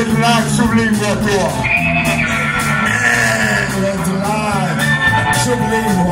it live, sublime, toi. Let it live, sublime.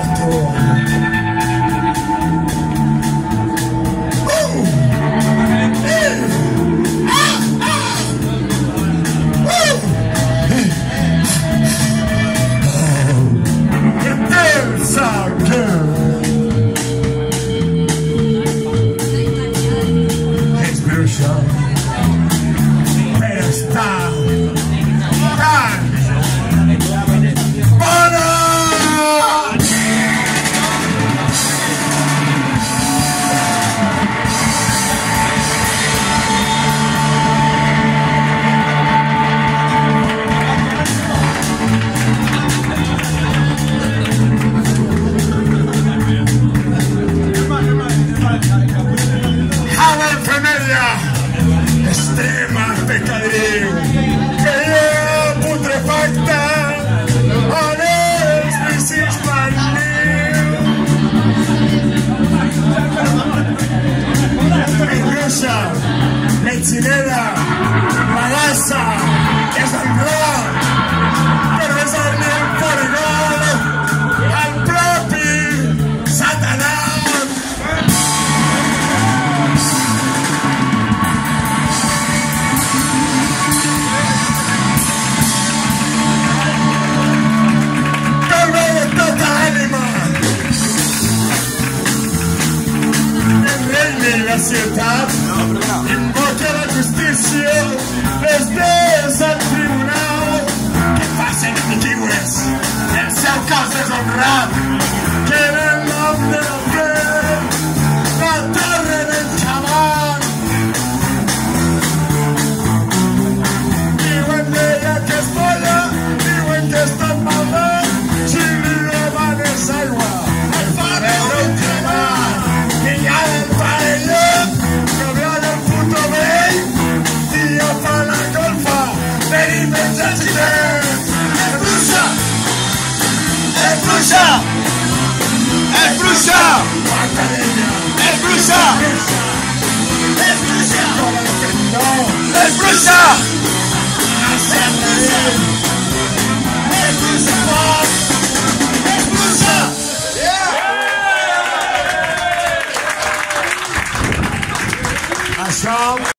la hinchinera la raza es el peor pero el propio Satanás Todos mueve toda ánima el rey de la ciudad jueces, desde el tribunal, que pasen iniquidades, en cercas deshonrar, que en el nombre de Ébroussa Ébroussa Ébroussa Yeah!